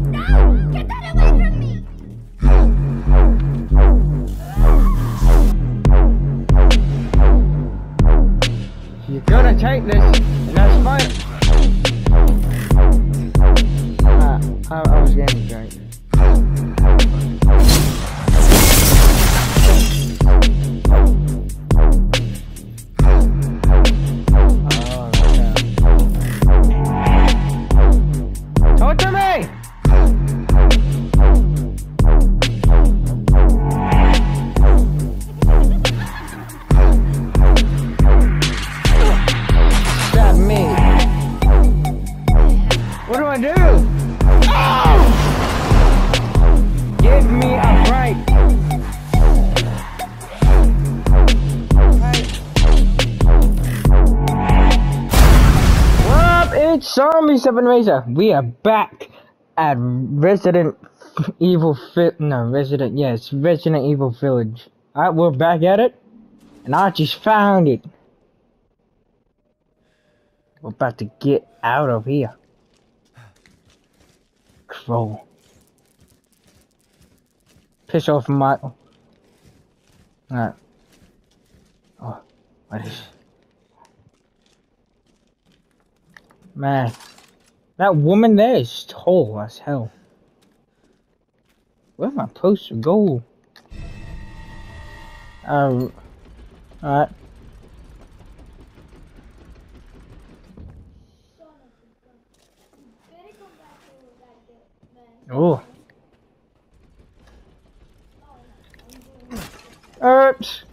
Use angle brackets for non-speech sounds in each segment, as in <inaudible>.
No! Get that away from me! You're gonna take this, 7 Razor. We are back at Resident Evil Fi- No, Resident, yes, Resident Evil Village. Alright, we're back at it. And I just found it. We're about to get out of here. Crawl. Piss off, Michael. Alright. Oh, what is. Man. That woman there is tall as hell. Where am I supposed to go? Um. Oh. Oops.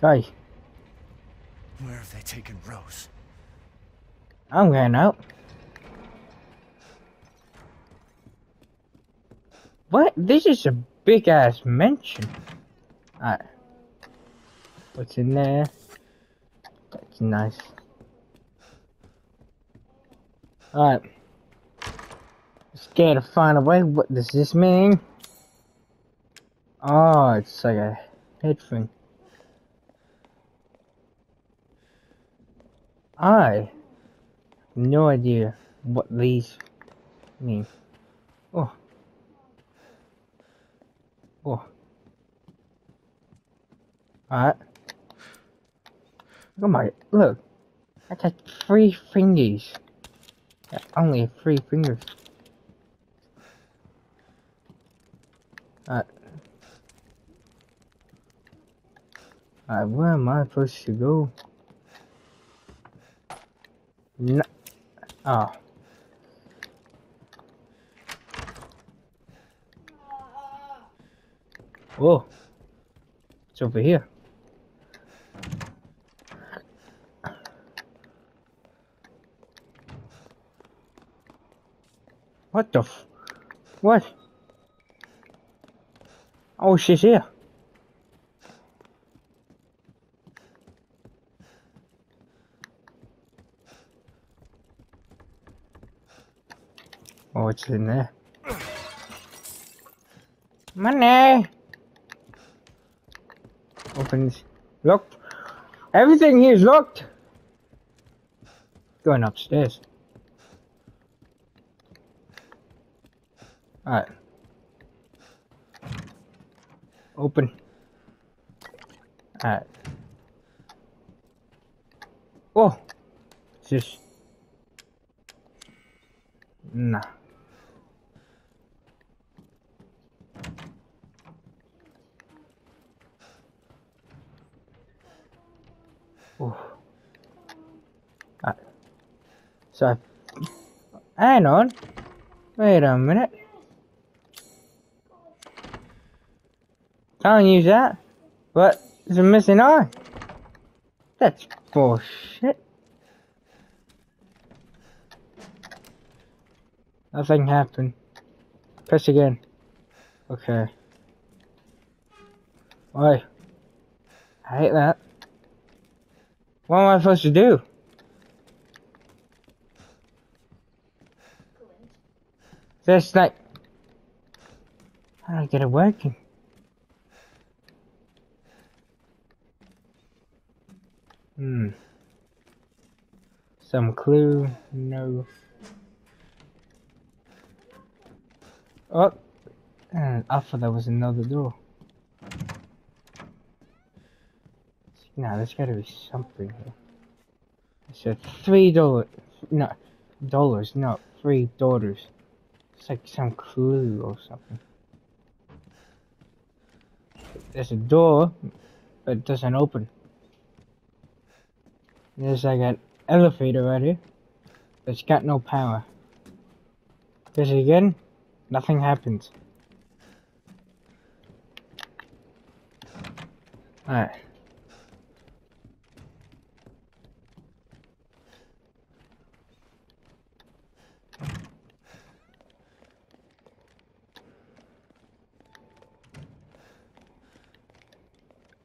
Hey, Where have they taken Rose? I'm going out. What? This is a big ass mansion. Alright. What's in there? That's nice. Alright. Get to find a way. What does this mean? Oh, it's like a head thing. I have no idea what these mean. Oh. Oh. Alright. Look at my look. I got three fingers. Only three fingers. Alright. Alright, where am I supposed to go? No. Oh. Whoa. It's over here. What the f- What? Oh, she's here. Oh, what's in there? Money! Opens. Locked. Everything here is locked. Going upstairs. Alright. Open. Alright. Oh! Just. Nah. Ooh. Ah. Alright. So, hang on. Wait a minute. Can't use that. But a missing eye. That's bullshit. Nothing happened. Press again. Okay. Why? I hate that. What am I supposed to do? Just like... How do I get it working? Hmm. Some clue? No. Oh, and I thought there was another door. Nah, there's gotta be something here. It's a three dollar, no, dollars, no, three daughters. It's like some clue or something. There's a door, but it doesn't open. There's like an elevator right here. but It's got no power. There's again. Nothing happens. Alright.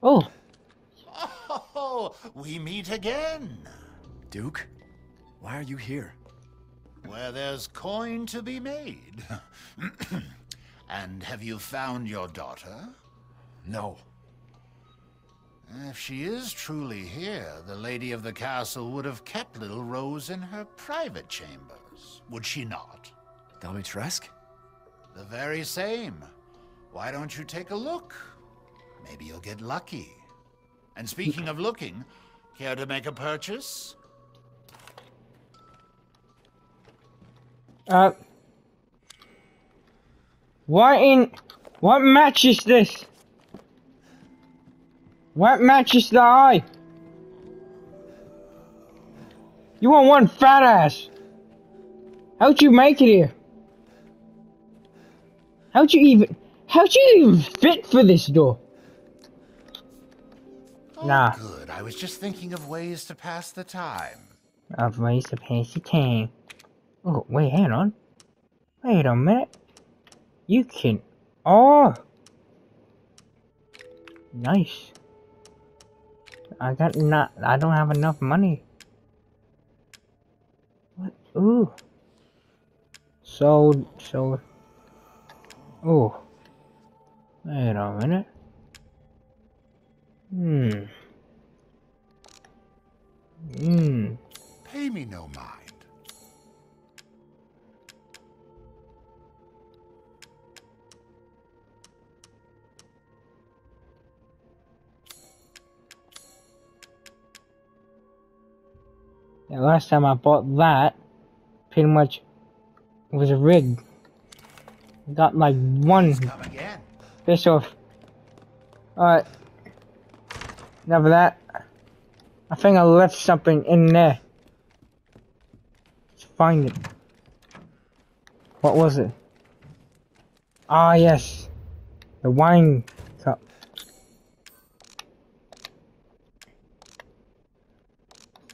Oh, Oh, we meet again. Duke? Why are you here? Where there's coin to be made. <clears throat> and have you found your daughter? No. If she is truly here, the lady of the castle would have kept little Rose in her private chambers, would she not? Dimitrescu? The very same. Why don't you take a look? Maybe you'll get lucky. And speaking of looking, care to make a purchase? uh. What in. What match is this? What matches the eye? You want one fat ass? How'd you make it here? How'd you even. How'd you even fit for this door? Nah. good. I was just thinking of ways to pass the time. Of ways to pass the time. Oh, wait, hang on. Wait a minute. You can. Oh! Nice. I got not. I don't have enough money. What? Ooh. So... Sold. Oh. Wait a minute. Hmm. Hmm. Pay me no mind. Yeah, last time I bought that, pretty much was a rig. Got like one Come again. fish off. Alright. Of that. I think I left something in there. Let's find it. What was it? Ah, yes. The wine cup.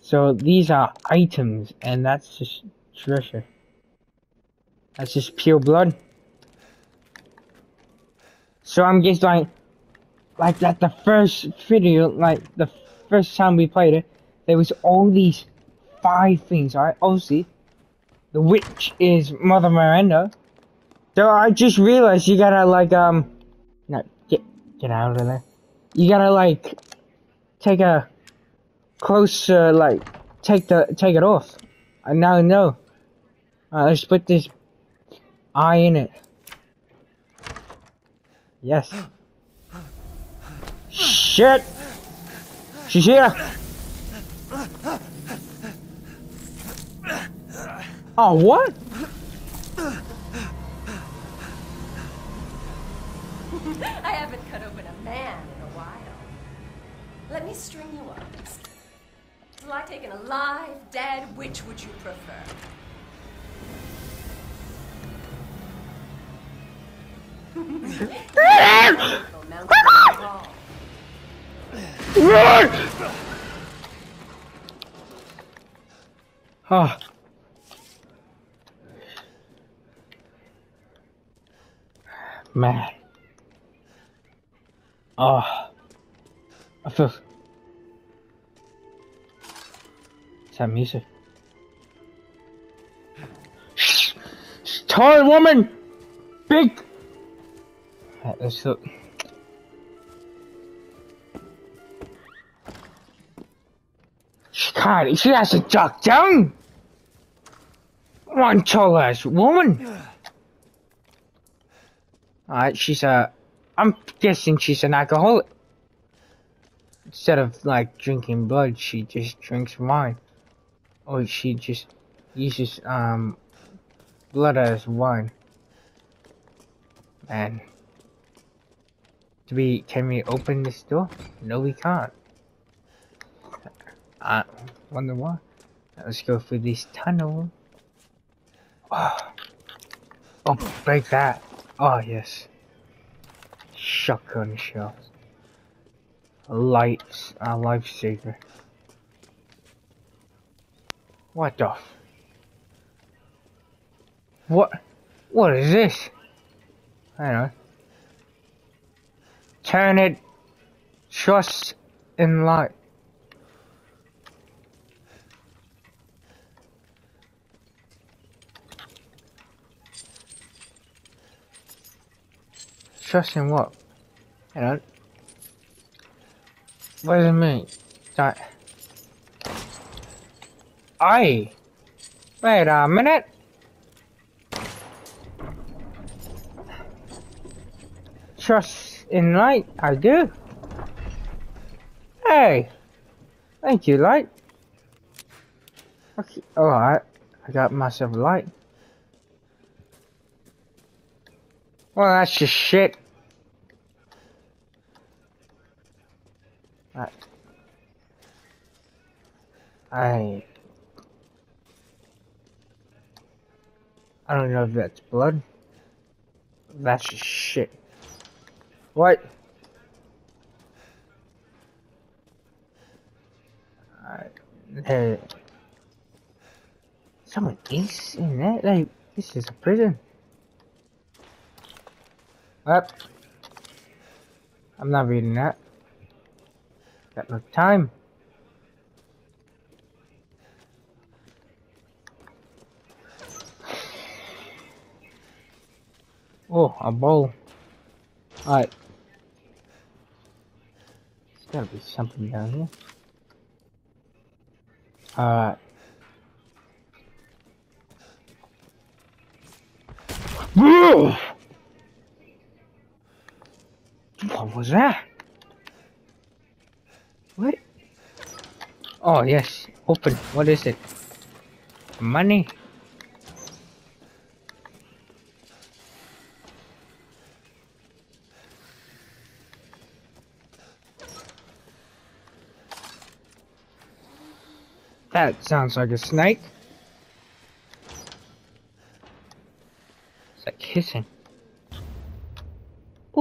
So these are items, and that's just treasure. That's just pure blood. So I'm just like, like that the first video, like the first time we played it, there was all these five things, alright? Obviously, the witch is Mother Miranda. So I just realized you gotta like, um, no, get, get out of there. You gotta like, take a close, uh, like, take the, take it off. I now know. Uh, let's put this eye in it. Yes. <gasps> <laughs> Shit! She's here! Oh, what? I haven't cut open a man in a while. Let me string you up. Will I take an alive, dead? Which would you prefer? Little mountain on. Oh. Man. Ah. I feel. What's that music? Tall woman! Big! Let's look. God, she has to duck down. One tall ass woman. Alright, she's a. I'm guessing she's an alcoholic. Instead of like drinking blood, she just drinks wine. Or she just uses um blood as wine. Man. Do we can we open this door? No we can't. I wonder why. Let's go through this tunnel. Oh, oh break that. Oh yes. Shotgun shells. Lights, a lifesaver. What the? F what? What is this? I don't know. Turn it. Trust in light. Trust in what? You know? What does it mean? That. I. Wait a minute. Trust in light, I do. Hey. Thank you, light. Okay, alright. I got myself light. Well, that's just shit. I, I, don't know if that's blood. That's just shit. What? Hey. Someone is in there? Like, this is a prison. Up. I'm not reading that. Got no time. Oh, a bowl. Alright. There's gotta be something down here. Alright. Whoa! What was that? What? Oh, yes. Open. What is it? Money? That sounds like a snake. It's like hissing.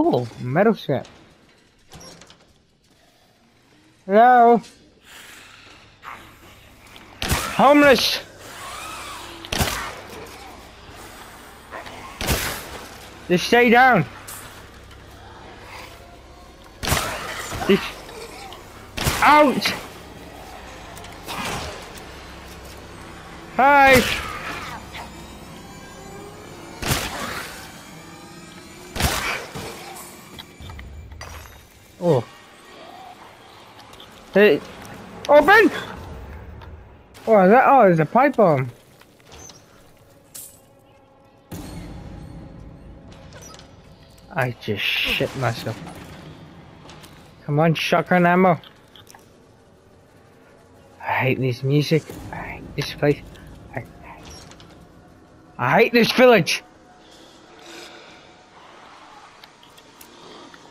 Oh, metal strap. Hello? Homeless! Just stay down. Just out! Hey. Open! Oh, is that? Oh, there's a pipe bomb. I just shit myself. Come on, shotgun ammo. I hate this music. I hate this place. I, I hate this village.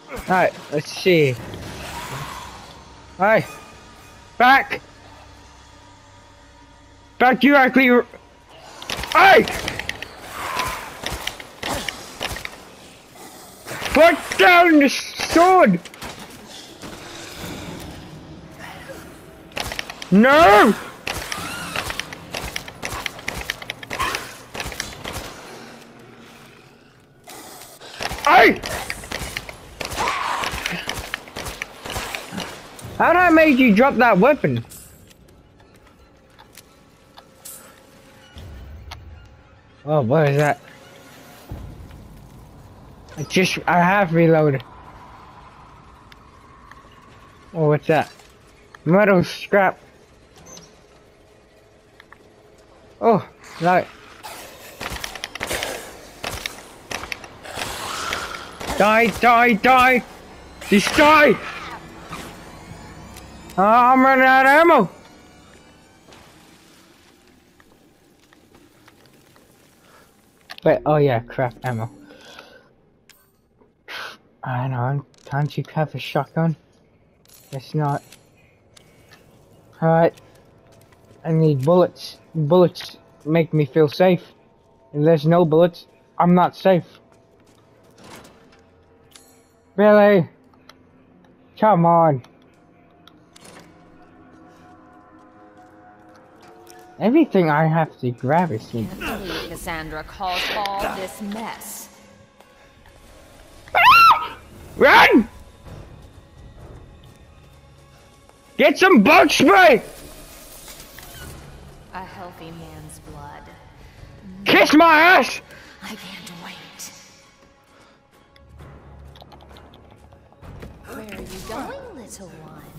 Alright, let's see. Hi. Back! Back you actually Hey! Put down the sword! No! How'd I make you drop that weapon? Oh, what is that? I just, I have reloaded. Oh, what's that? Metal scrap. Oh, right. Die, die, die! Die! Oh, I'm running out of ammo! Wait, oh yeah, crap, ammo. I know, can't you have a shotgun? It's not. Alright. I need bullets. Bullets make me feel safe. If there's no bullets, I'm not safe. Really? Come on. Everything I have to grab is me. Cassandra caused all this mess. Ah! Run! Get some bug spray! A healthy man's blood. Kiss my ass! I can't wait. Where are you going, little one?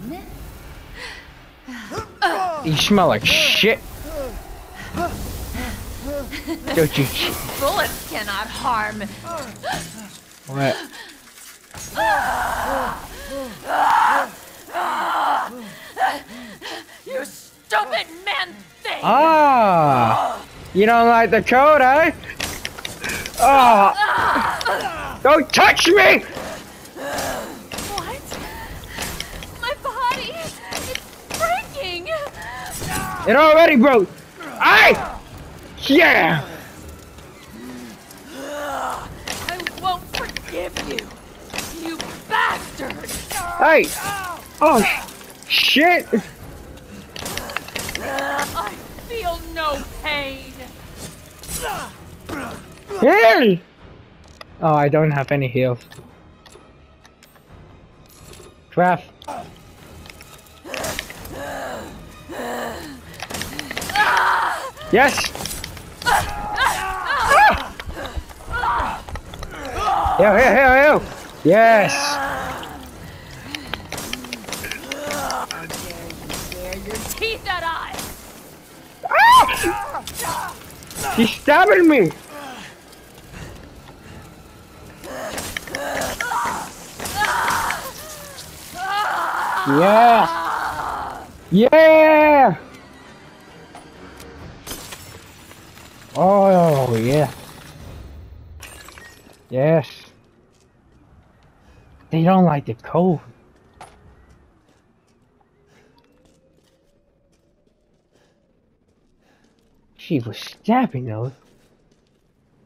You smell like shit. Don't you? Bullets cannot harm. What? You stupid man thing! Ah! You don't like the code, eh? Oh! Don't touch me! What? My body! It's breaking! It already broke. Aye! Yeah! I won't forgive you! You bastard! Hey! Oh, shit! I feel no pain! Hey! Oh, I don't have any heals. Crap. Yes! Yo, yo, yo, yo! Yes! Where your teeth at I! He's stabbing me! Yeah! Yeah! Yes. They don't like the cold. She was stabbing those.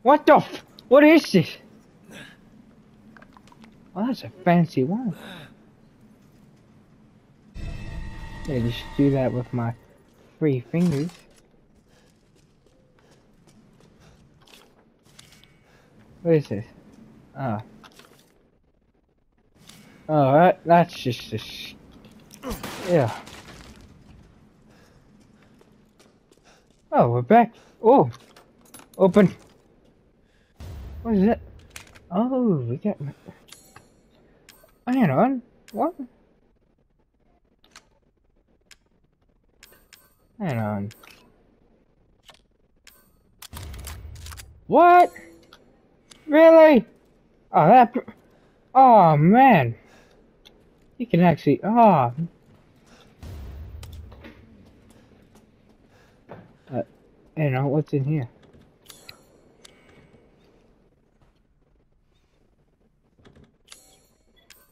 What the What is this? Well, that's a fancy one. Yeah, just do that with my three fingers. What is this? Ah. Oh, that, that's just a sh- Yeah. Oh, we're back. Oh! Open. What is it? Oh, we got... Hang on. What? Hang on. What? Really? Oh, that. Oh, man. You can actually. Oh. Uh, you know, what's in here?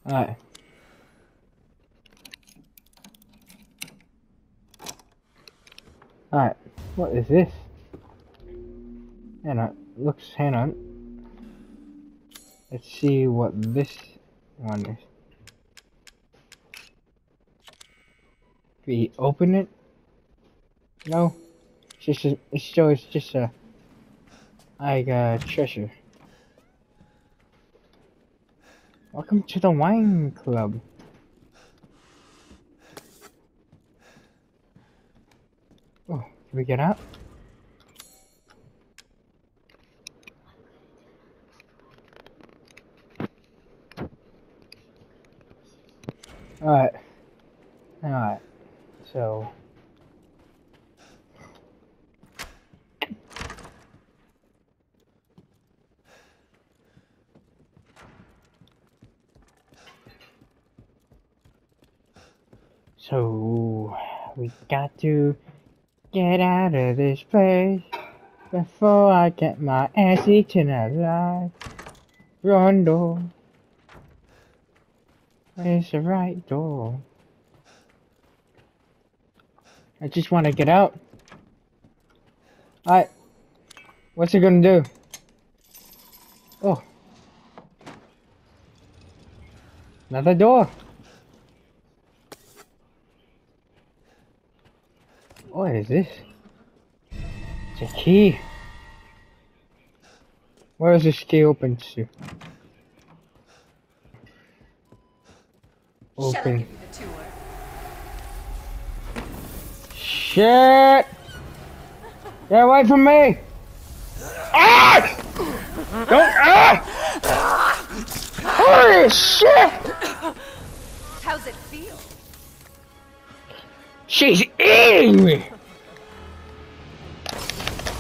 Alright. Alright, what is this? Hang on, looks, hang on. Let's see what this one is. We open it? No, it's just a, it's just a like a treasure. Welcome to the wine club. Oh, can we get out? Alright. Alright. So. So, we got to get out of this place before I get my ass eaten alive. Rondo. Where's the right door? I just want to get out. Alright. What's it gonna do? Oh. Another door. What is this? It's a key. Where is this key open to? Shall I Open. give you the tour? Shit! Get away from me! Ah! Don't ah! Holy shit! How's it feel? She's eating me!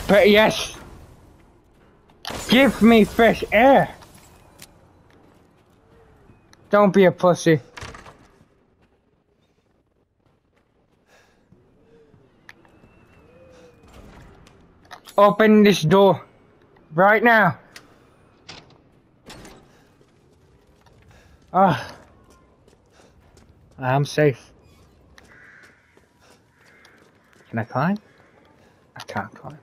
But yes, give me fresh air. Don't be a pussy. Open this door right now. Ah, I'm safe. Can I climb? I can't climb.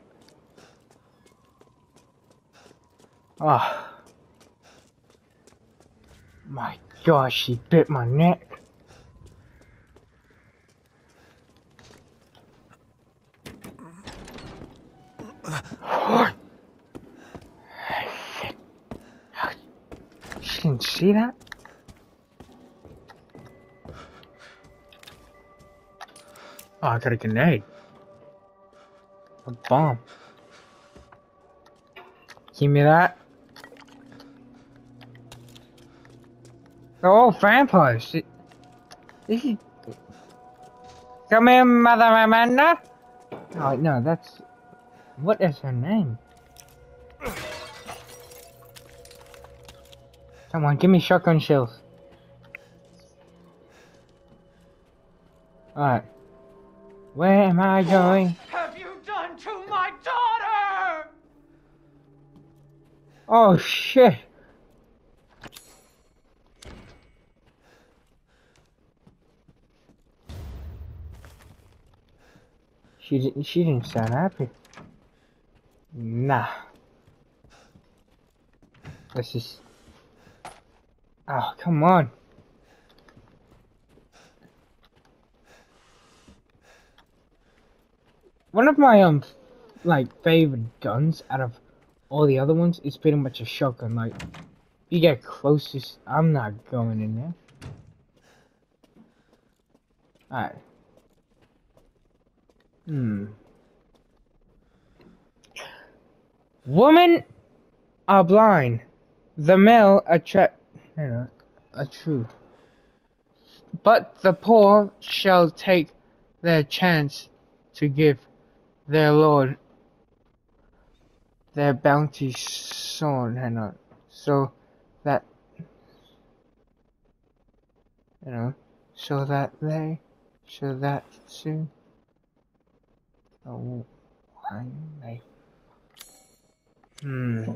Oh. My gosh, she bit my neck. Didn't see that? Oh, I got a grenade. A bomb. Give me that. They're all vampires. This is... Come here, Mother Amanda. Oh, no, that's... What is her name? Come on, give me shotgun shells. Alright. Where am I going? have you done to my daughter? Oh shit! She didn't. She didn't sound happy. Nah. Let's just. Oh come on! One of my um, like favorite guns out of all the other ones is pretty much a shotgun. Like, you get closest, I'm not going in there. Alright. Hmm. Women are blind. The male attract. You know, true. But the poor shall take their chance to give their lord their bounty sown, hang so that you know, so that they, so that soon, oh, I may, hmm,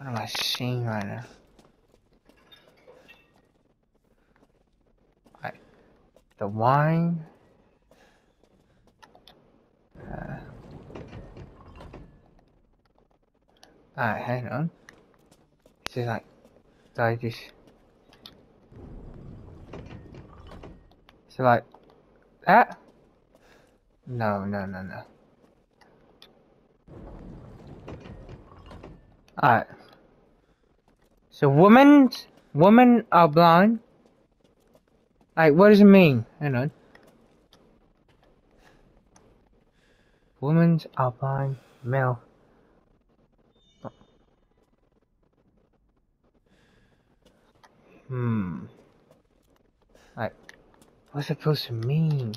what am I seeing right now? I, the wine. Uh, Alright, hang on. This is like, do I just... So like, that? No, no, no, no. Alright. So women, women are blind. Like, what does it mean? Hang on. Women's are blind, male. Hmm. Like, what's it supposed to mean?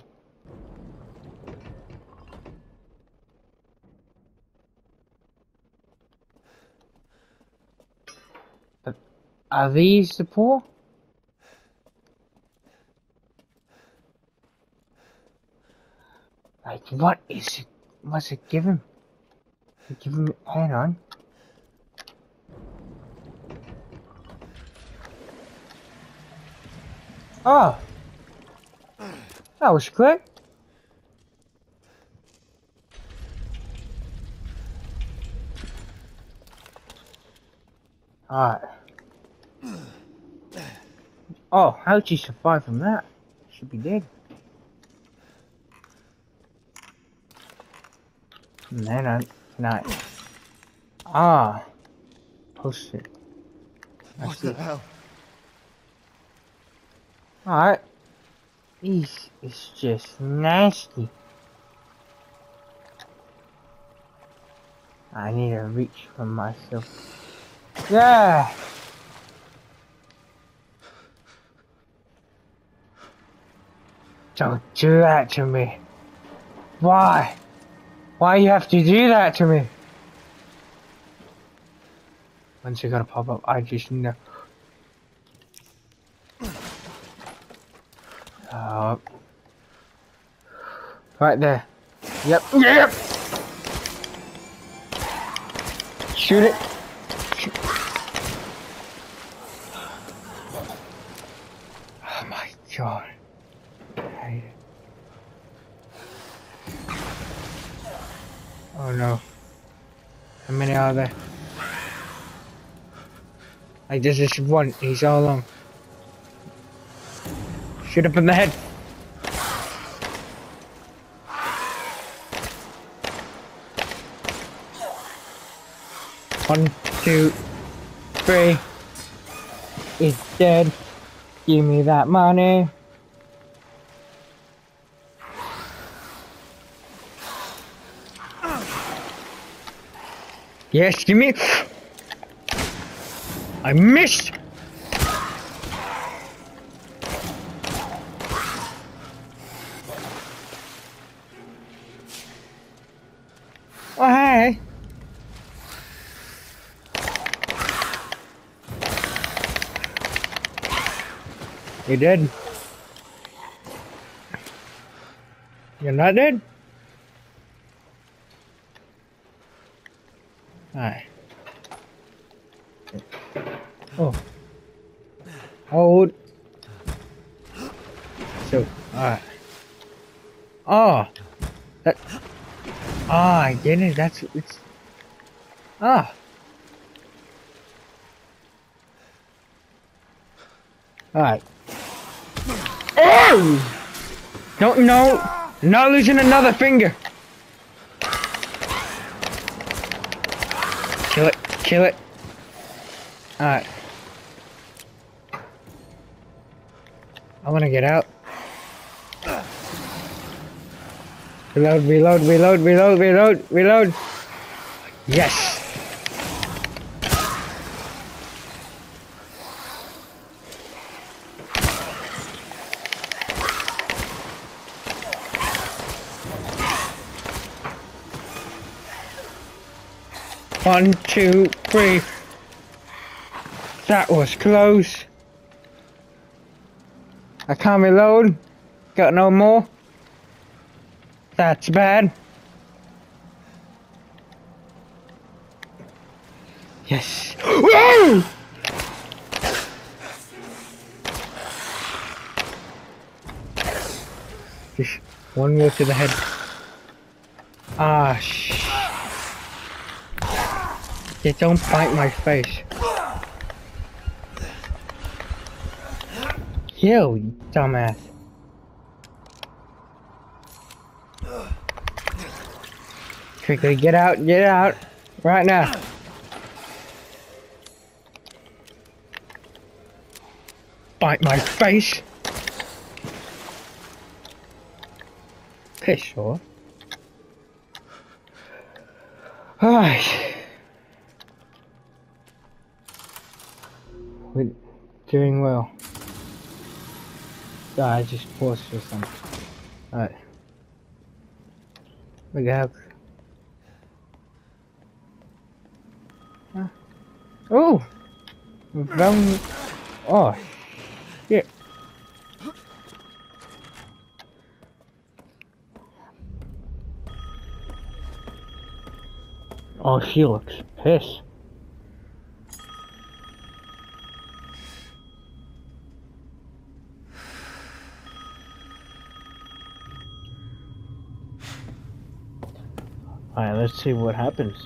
Are these the poor? Like, what is it? What's it giving? Give him hang on. Oh! That was quick. Alright. Oh, how'd she survive from that? Should be dead. No, no, no. Ah. Post it. I What see. the hell? Alright. This is just nasty. I need to reach for myself. Yeah! Don't do that to me. Why? Why you have to do that to me? When's it gonna pop up? I just know. Uh, right there. Yep. Yep. Shoot it. Shoot. Oh my god. I hate it. No. How many are there? Like there's just one. He's all alone. Shoot up in the head. One, two, three. He's dead. Give me that money. Yes, give me. I missed. Oh, hey. You dead? You're not dead? Alright. Oh. Hold. So, alright. Oh! That. Ah, I get it. That's. It's. Ah! Alright. Oh! Don't know. Not losing another finger. Kill it. Kill it. Alright. I wanna get out. Reload, reload, reload, reload, reload, reload. Yes. One, two, three. That was close. I can't reload. Got no more. That's bad. Yes. <gasps> Just one more to the head. Ah, sh. Yeah, don't bite my face. You dumbass. Quickly, get out, get out. Right now. Bite my face. Piss sure. Alright. We're doing well. I just paused for something. Alright. Look how. Oh! Round. Oh, yeah! Oh, she looks pissed. Alright, let's see what happens.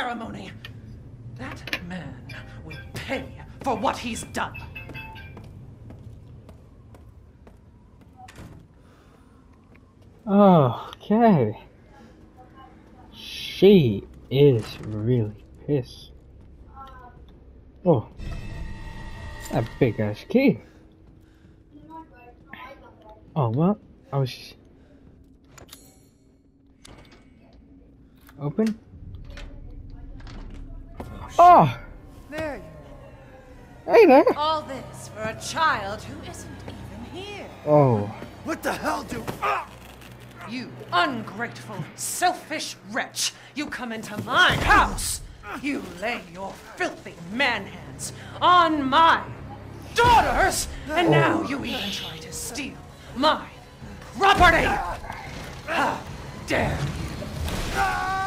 Ceremony! That man will pay for what he's done. Okay. She is really pissed. Oh. A big ass key. Oh, well, I was. Open? Oh! There you Hey there! are. All this for a child who isn't even here. Oh. What the hell, do... Ah! You ungrateful, selfish wretch! You come into my house! You lay your filthy man hands on my daughters! And now you even try to steal my property! How dare you!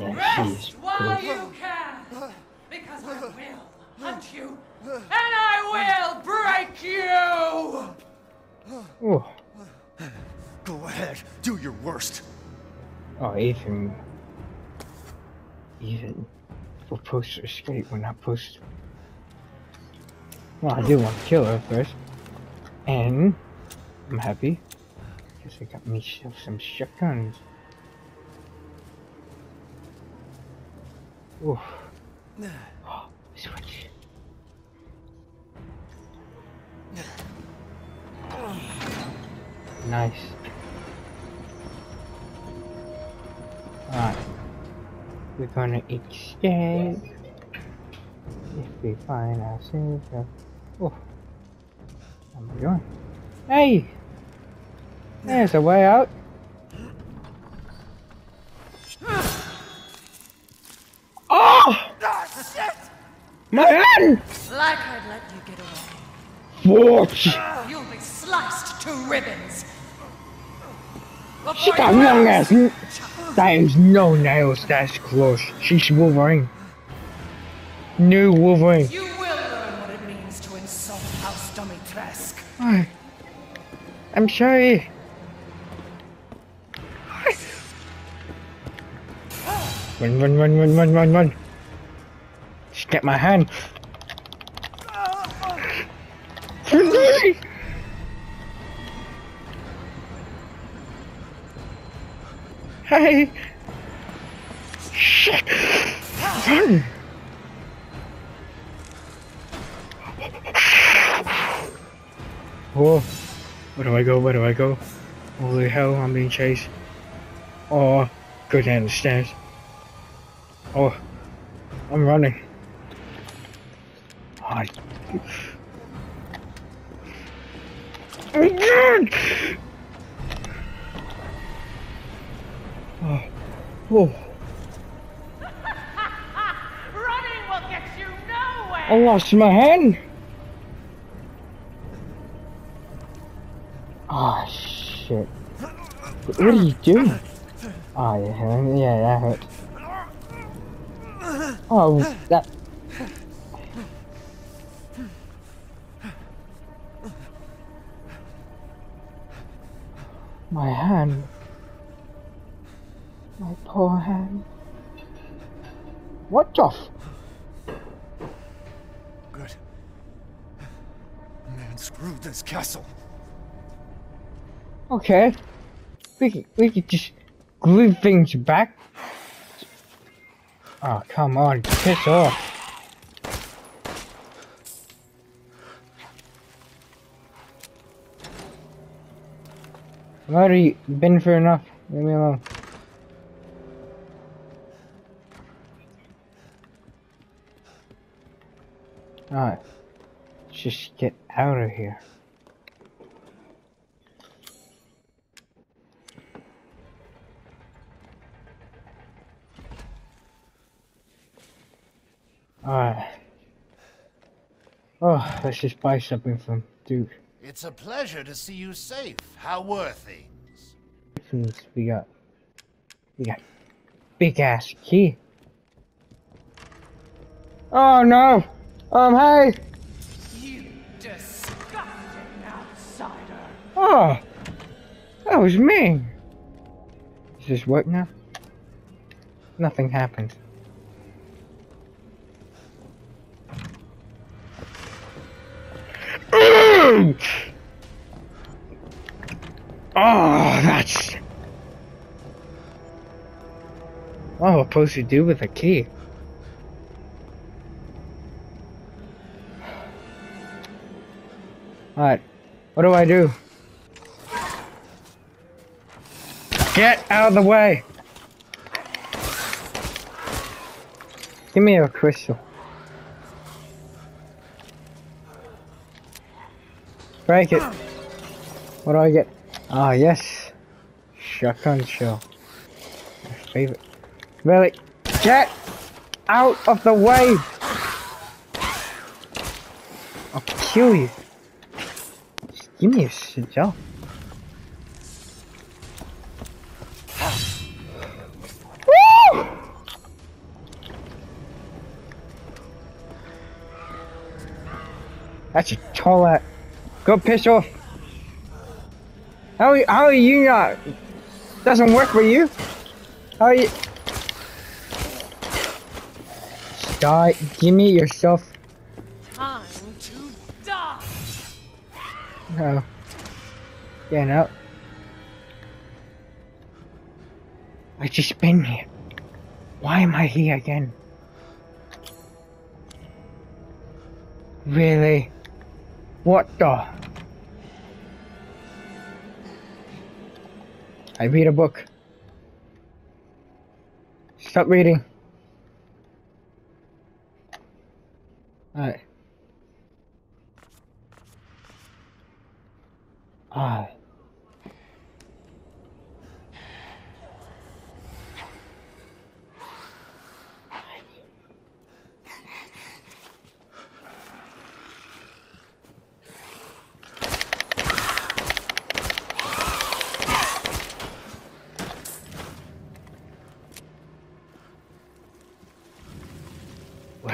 Oh, yeah, she's While you can! Because I will hunt you! And I will break you! Oh. Go ahead, do your worst. Oh, Ethan. Ethan. We're supposed to escape. We're not supposed to. Well, I do want to kill her first. And I'm happy. Because I got myself some shotguns. Nice. Alright. We're gonna escape. If we find ourselves a... Oh. What am I doing? Hey! There's a way out. Oh! My hand! Like I'd let you get away. What? You'll be sliced to ribbons. She got long ass. That is no nails. That's close. She's Wolverine. New Wolverine. You will learn what it means to insult House Dimitrescu. Hi. I'm sorry. Run, run, run, run, run, run, run. Get my hand. Hey! Shit! Run! Oh, where do I go? Where do I go? Holy hell, I'm being chased. Oh, go down the stairs. Oh, I'm running. Oh, Oh, oh, Running will get you nowhere. I lost my hand. Ah, shit. What are you doing? Oh, yeah, yeah, that hurt. Oh, that. off. Good. Man, screwed this castle. Okay. We can, we can just glue things back. Oh, come on, piss off. I've already been for enough. Leave me alone. Alright. Let's just get out of here. Alright. Oh, let's just buy something from Duke. It's a pleasure to see you safe. How were things? Since we got we got big ass key. Oh no! Um hey! You disgusting outsider. Oh! That was me! Does this work now? Nothing happened. <clears throat> oh, that's. What am I supposed to do with a key? Alright, what do I do? Get out of the way! Give me a crystal. Break it. What do I get? Ah, yes. Shotgun shell. My favorite. Really? Get out of the way! I'll kill you. Give me a shit Woo! That's a tall at. Go piss off. How, how are you not? Doesn't work for you? How are you? Die. Give me yourself. No. Yeah, no. I just been here. Why am I here again? Really? What the? I read a book. Stop reading. Alright. Where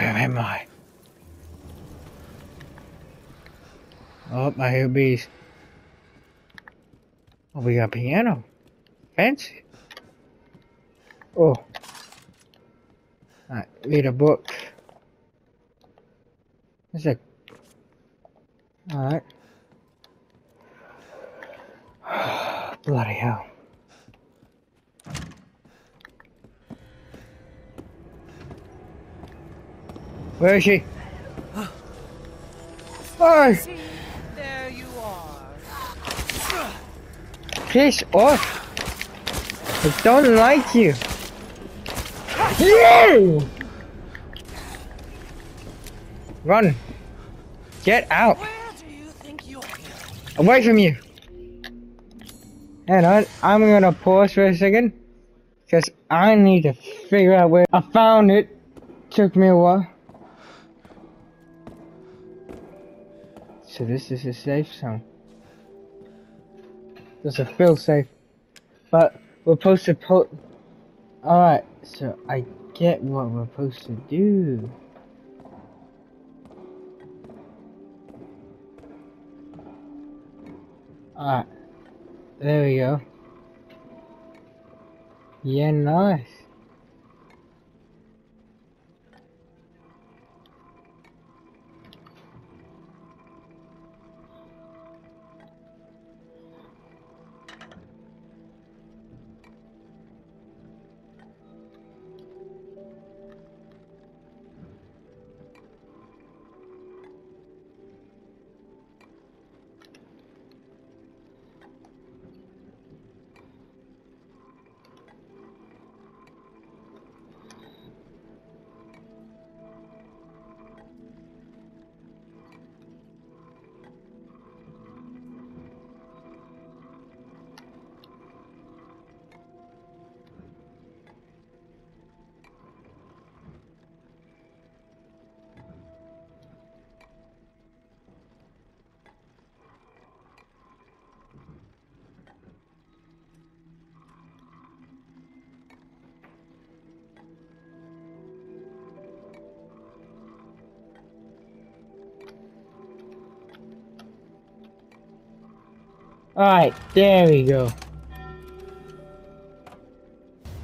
am I? Oh, I hear bees. Oh, we got piano. Fancy. Oh. Alright, read a book. Is it? Alright. <sighs> Bloody hell. Where is she? <gasps> Oh, See, there you are. Piss off. I don't like you. You! Run. Get out. Away from you. Hang on, I'm gonna pause for a second. Because I need to figure out where I found it. Took me a while. So this is a safe zone. This is feel safe. But we're supposed to put Alright, so I get what we're supposed to do. Alright. There we go. Yeah, nice. Alright, there we go.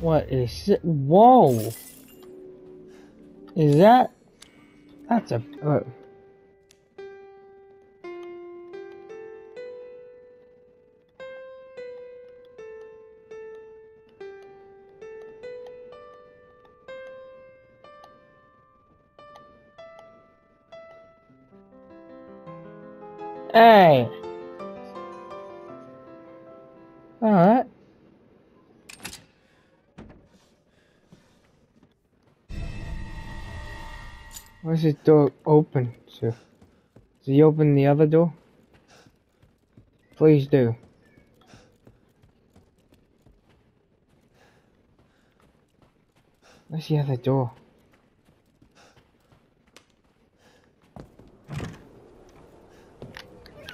What is it? Whoa! Is that? That's a. Uh, Where's this door open to? Does he open the other door? Please do. Where's the other door?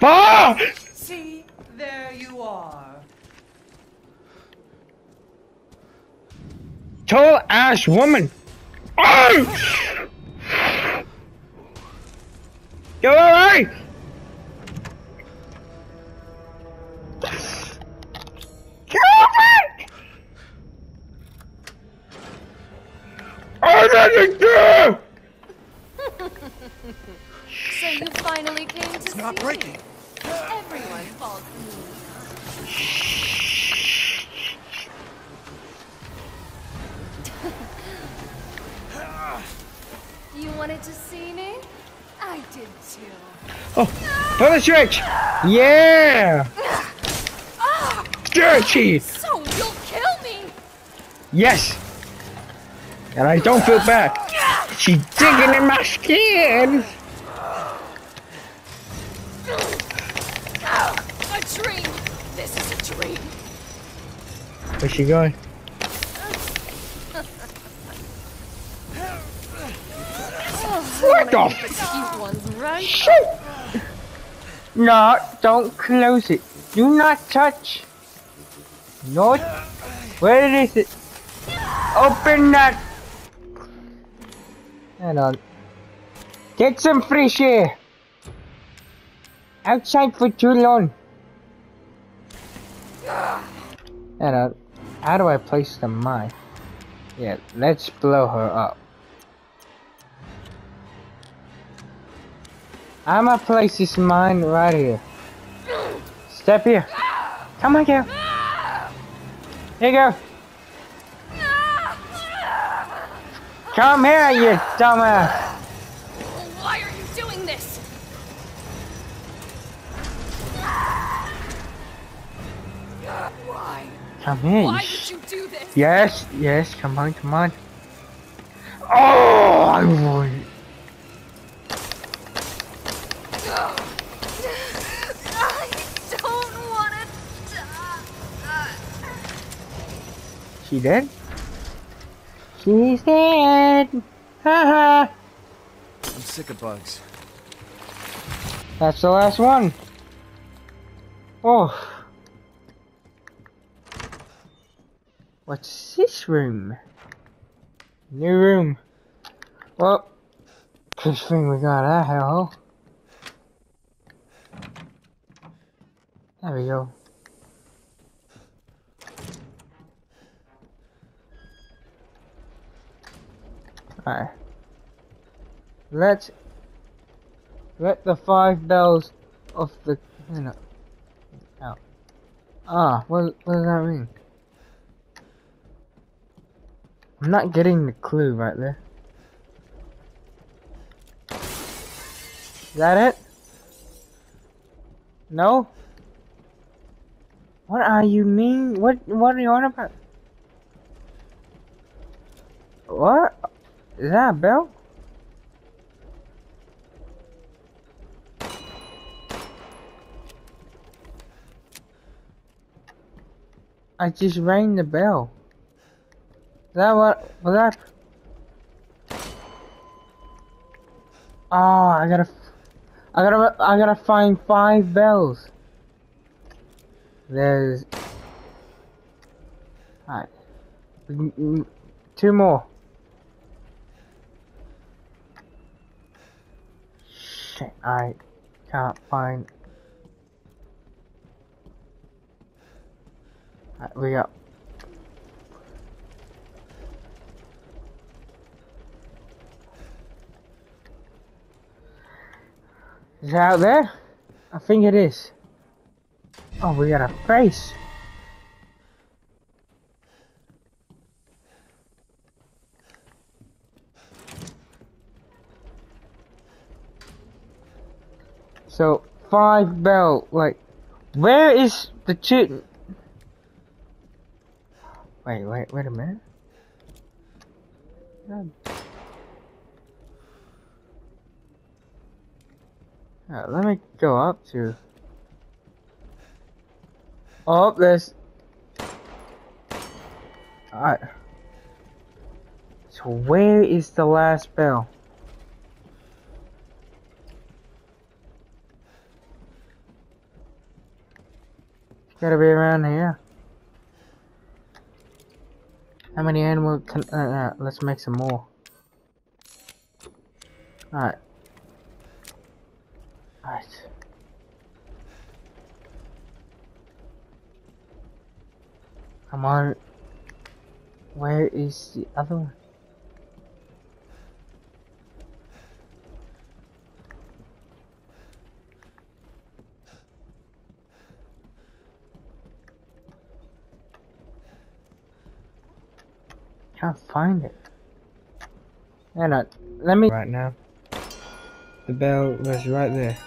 Ah! See, there you are. Tall ass woman! Oh! You the stretch! Yeah! Stretchy! So you'll kill me! Yes! And I don't feel bad. She's digging in my skin! Oh, a dream! This is a dream! Where's she going? Oh, what the ones, right? shit? No, don't close it. Do not touch. No. Where is it? Open that. Hold on. Get some fresh air. Outside for too long. Hold on. How do I place the mine? Yeah, let's blow her up. I'ma place this mine right here. Step here. Come on, girl. Here you go. Come here, you dumbass. Why are you doing this? Why? Come here. Why did you do this? Yes, yes, come on, come on. Oh, I want it. I don't want to die. She dead? She's dead. Haha. I'm sick of bugs. That's the last one. Oh. What's this room? New room. Well, good thing we got that hell. There we go. Alright. Let's let the five bells of the you know out. Ah, what what does that mean? I'm not getting the clue right there. Is that it? No? What are you mean? What what are you on about? What? Is that a bell? I just rang the bell. Is that what was that? Oh, I gotta, I gotta, I gotta find five bells. There's, alright, Mm, mm, two more. Shit, I can't find. Alright, we got. Is it out there? I think it is. Oh, we got a face. So, five bell, like, where is the two? Wait, wait, wait a minute. God. Uh, let me go up to. Oh, there's. Alright. So, where is the last bell? Gotta be around here. How many animals can. Uh, uh, let's make some more. Alright. Alright. Come on. Where is the other one? Can't find it. Yeah, no, let me. Right now. The bell was right there.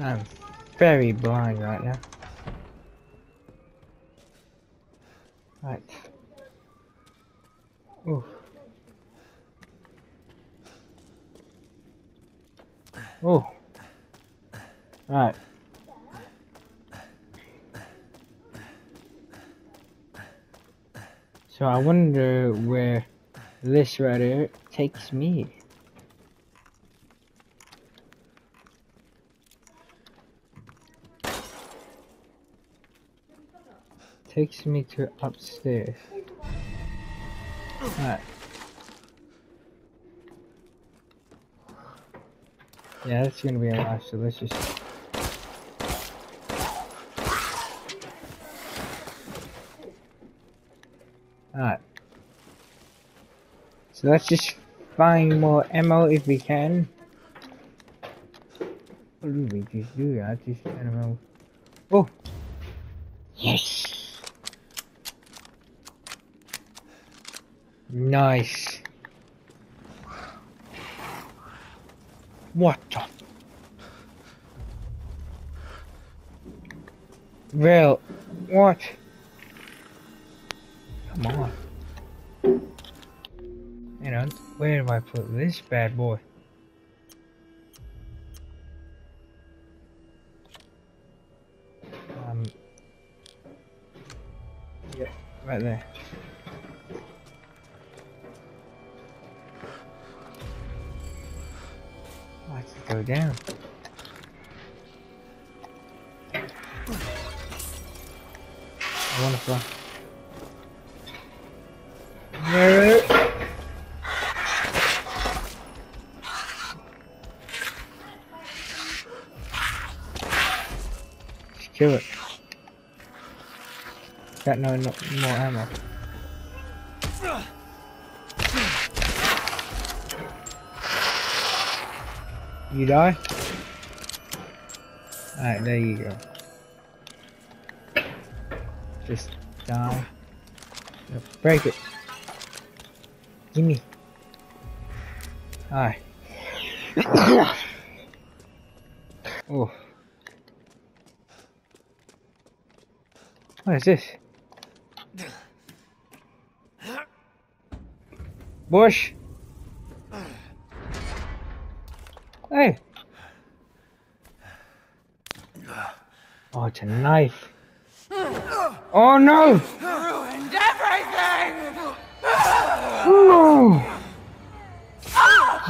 I'm very blind right now. Right. Ooh. Oh. Right. So I wonder where this here takes me. Takes me to upstairs. Right. Yeah, that's gonna be a lot, so let's just Alright. So let's just find more ammo if we can. What do we just do? I just I. Oh! Yes! Nice. What the? Real? What? Come on. Where do I put this bad boy? Um. Yeah, right there. I can go down. Kill it. Got no, no more ammo. You die? Alright, there you go. Just die. No, Break it. Gimme. Alright. oh. What is this? Bush. Hey. Oh, it's a knife. Oh no! Ruined everything!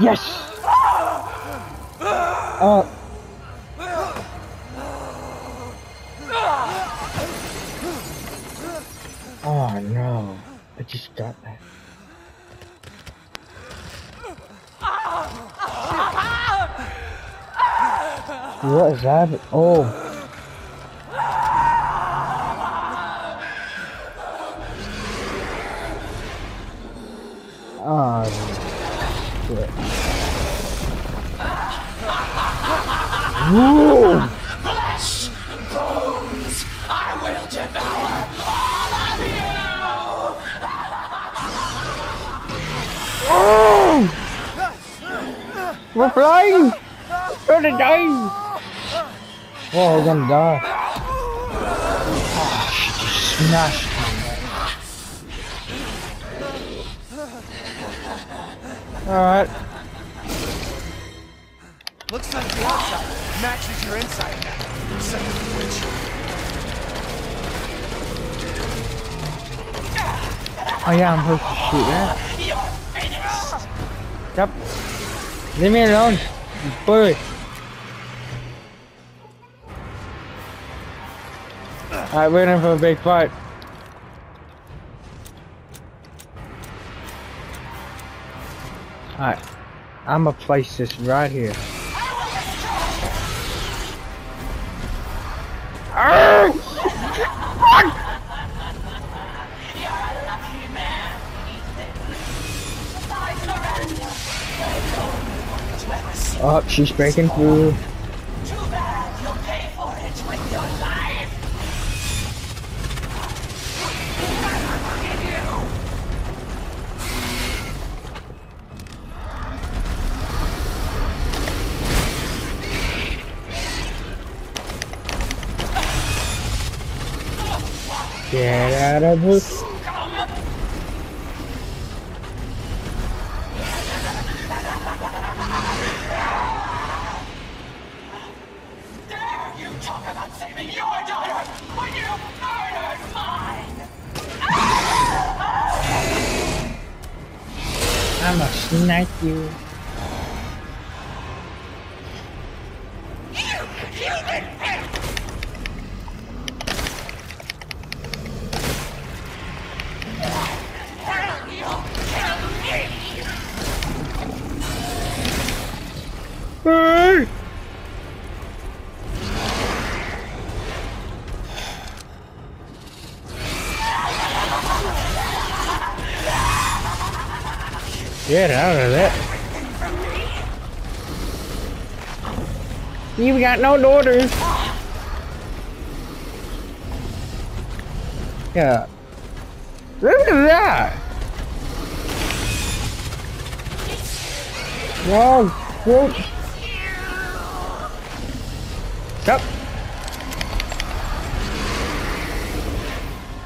Yes! Oh just got back. What is that? Oh. Ah, oh, shit. We're flying! We're gonna die! Oh, we're gonna die. Oh, she just smashed me. Alright. Looks like the outside matches your inside now. Son of a witch. Oh yeah, I'm supposed to shoot that. Leave me alone. Bully. Alright, we're in for a big fight. Alright. I'ma place this right here. Oh, she's breaking through. Too bad. You'll pay for it with your life. Get out of this. Get out of that. You've got no daughters. Yeah. Look at that. Whoa, whoa. Stop.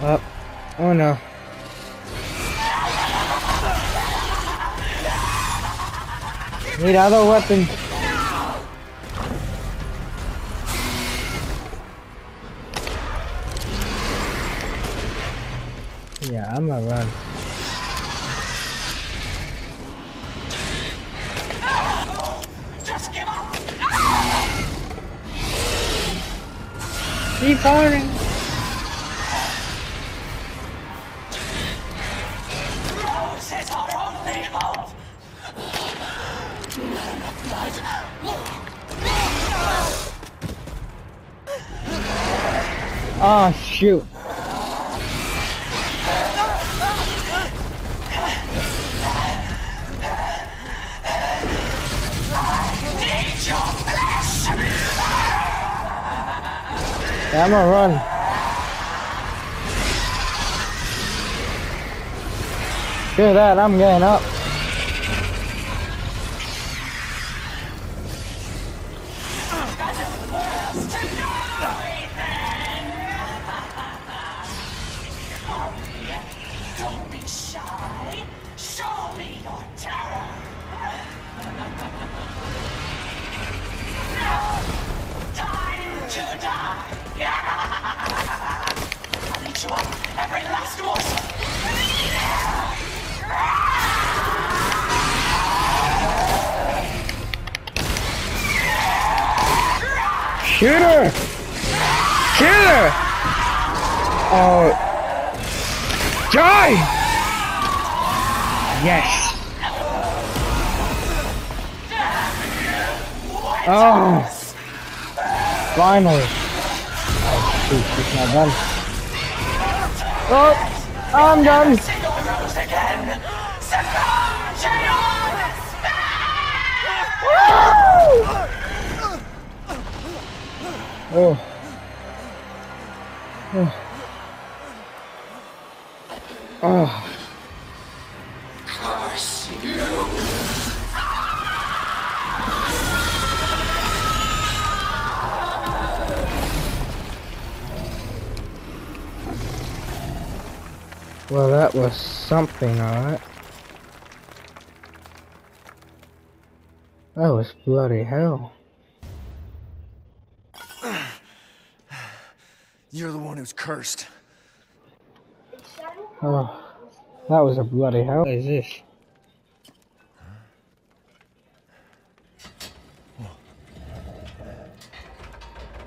Up. Oh no. Need other weapons. Yeah, I'm gonna run. Keep firing. Shoot. I'm gonna run. Screw that, I'm getting up. Yes! Oh! Finally. Oh, shoot, it's not done. Oh, I'm done. See your nose again. Sakaji Oh. Oh. Oh. Well, that was something, alright. That was bloody hell. <sighs> You're the one who's cursed. Oh, that was a bloody hell. What is this?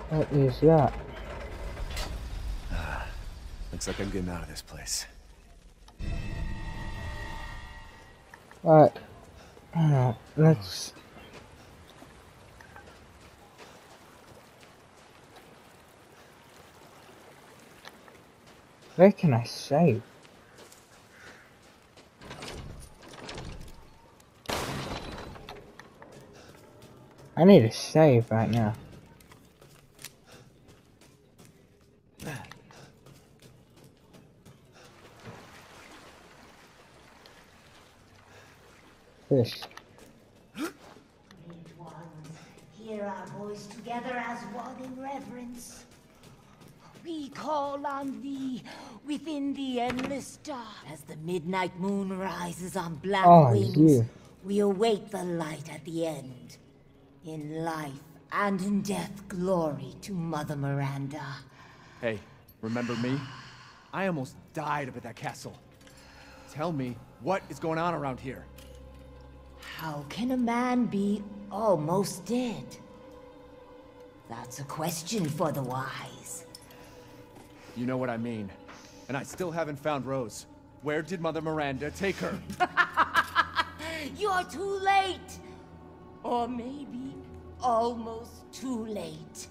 What is that? <sighs> Looks like I'm getting out of this place. Alright. Alright, let's... Where can I save? I need to save right now. This. Hear our voice together as one in reverence. We call on thee within the endless dark. As the midnight moon rises on black Oh, wings, yeah. we await the light at the end. In life and in death, glory to Mother Miranda. Hey, remember me? I almost died up at that castle. Tell me, what is going on around here? How can a man be almost dead? That's a question for the wise. You know what I mean. And I still haven't found Rose. Where did Mother Miranda take her? <laughs> You're too late! Or maybe almost too late.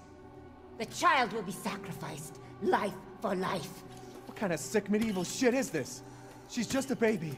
The child will be sacrificed, life for life. what kind of sick medieval shit is this? She's just a baby.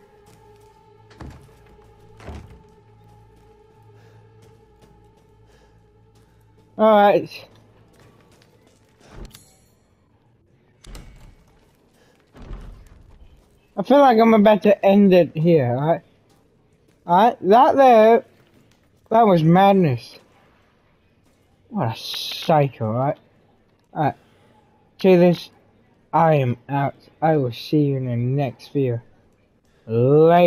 Alright. I feel like I'm about to end it here, alright? Alright, that there, that was madness. What a psycho, alright? Alright, to this, I am out. I will see you in the next video. Later.